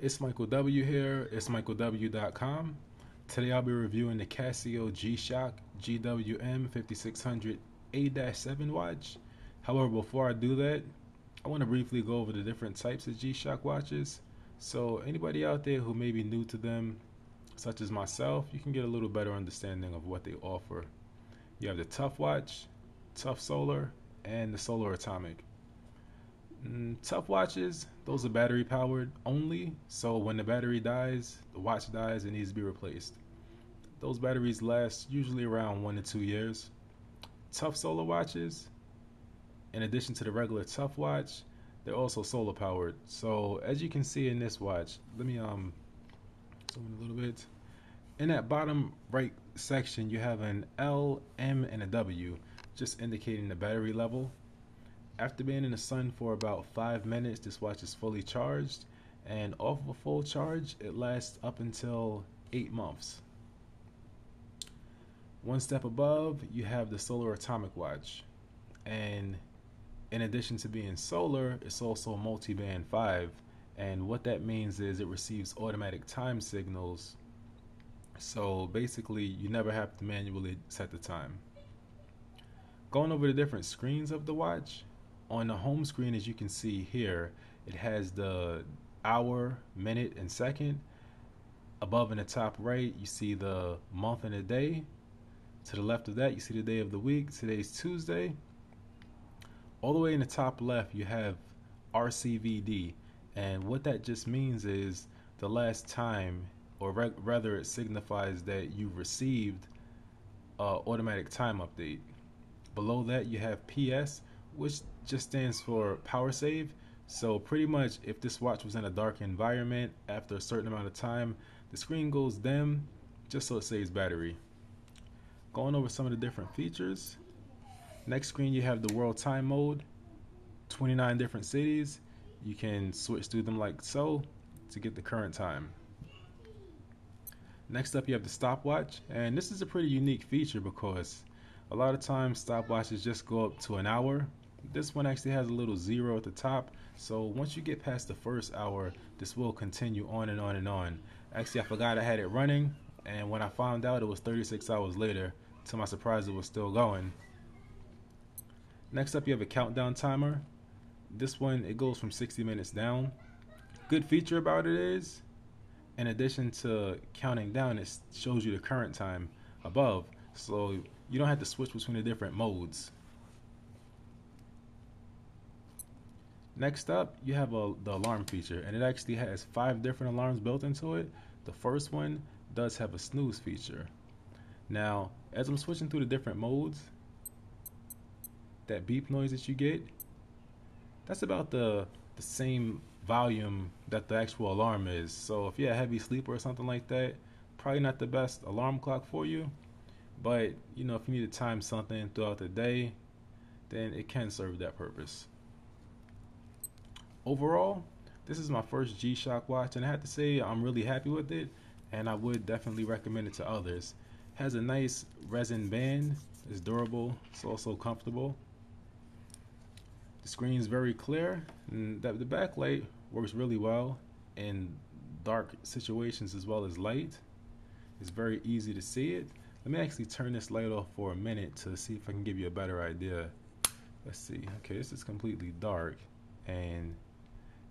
It's Michael W here. It's michaelw.com. Today I'll be reviewing the Casio G-Shock GWM 5600A-7 watch. However, before I do that, I want to briefly go over the different types of G-Shock watches. So anybody out there who may be new to them, such as myself, you can get a little better understanding of what they offer. You have the Tough Watch, Tough Solar, and the Solar Atomic. Mm, tough watches, those are battery powered only. So when the battery dies, the watch dies, and needs to be replaced. Those batteries last usually around one to two years. Tough solar watches, in addition to the regular tough watch, they're also solar powered. So as you can see in this watch, let me um zoom in a little bit. In that bottom right section, you have an L, M, and a W, just indicating the battery level. After being in the sun for about five minutes, this watch is fully charged, and off of a full charge, it lasts up until eight months. One step above, you have the Solar Atomic Watch, and in addition to being solar, it's also multi-band 5, and what that means is it receives automatic time signals. So basically, you never have to manually set the time. Going over the different screens of the watch, on the home screen, as you can see here, it has the hour, minute, and second. Above in the top right, you see the month and the day. To the left of that, you see the day of the week. Today's Tuesday. All the way in the top left, you have RCVD. And what that just means is the last time, or rather, it signifies that you received uh, automatic time update. Below that, you have PS, which just stands for power save. So pretty much if this watch was in a dark environment after a certain amount of time, the screen goes dim just so it saves battery. Going over some of the different features. Next screen you have the world time mode, 29 different cities. You can switch through them like so to get the current time. Next up you have the stopwatch and this is a pretty unique feature because a lot of times stopwatches just go up to an hour this one actually has a little zero at the top. So once you get past the first hour, this will continue on and on and on. Actually, I forgot I had it running. And when I found out it was 36 hours later, to my surprise, it was still going. Next up, you have a countdown timer. This one, it goes from 60 minutes down. Good feature about it is, in addition to counting down, it shows you the current time above. So you don't have to switch between the different modes. Next up, you have a, the alarm feature, and it actually has five different alarms built into it. The first one does have a snooze feature. Now, as I'm switching through the different modes, that beep noise that you get, that's about the, the same volume that the actual alarm is. So if you're a heavy sleeper or something like that, probably not the best alarm clock for you. But, you know, if you need to time something throughout the day, then it can serve that purpose. Overall, this is my first G-Shock watch, and I have to say I'm really happy with it, and I would definitely recommend it to others. Has a nice resin band, it's durable, it's also comfortable. The screen is very clear, and the backlight works really well in dark situations as well as light. It's very easy to see it. Let me actually turn this light off for a minute to see if I can give you a better idea. Let's see. Okay, this is completely dark, and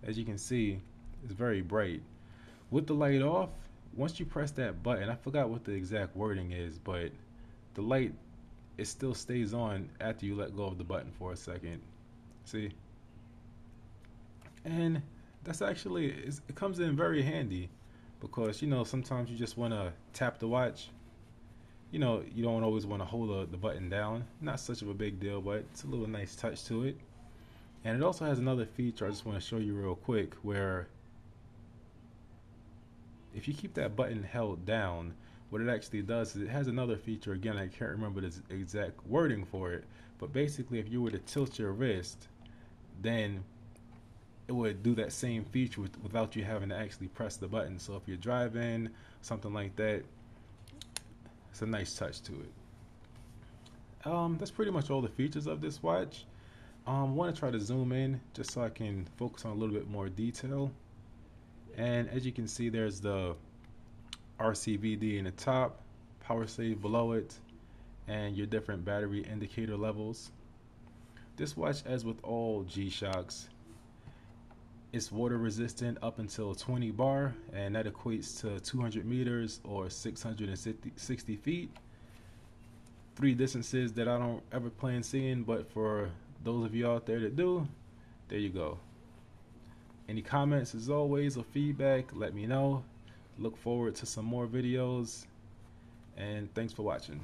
as you can see, it's very bright. With the light off, once you press that button, I forgot what the exact wording is, but the light it still stays on after you let go of the button for a second. See? And that's actually it comes in very handy because you know sometimes you just want to tap the watch. You know you don't always want to hold the, the button down. Not such of a big deal, but it's a little nice touch to it. And it also has another feature I just want to show you real quick where if you keep that button held down, what it actually does is it has another feature. Again, I can't remember the exact wording for it, but basically, if you were to tilt your wrist, then it would do that same feature with, without you having to actually press the button. So if you're driving, something like that, it's a nice touch to it. Um, that's pretty much all the features of this watch. Um, I want to try to zoom in just so I can focus on a little bit more detail. And as you can see, there's the RCVD in the top, power save below it, and your different battery indicator levels. This watch, as with all G-Shocks, it's water resistant up until 20 bar, and that equates to 200 meters or 660 feet. Three distances that I don't ever plan seeing, but for those of you out there that do, there you go. Any comments, as always, or feedback, let me know. Look forward to some more videos, and thanks for watching.